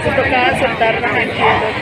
Untuk kay Kilo.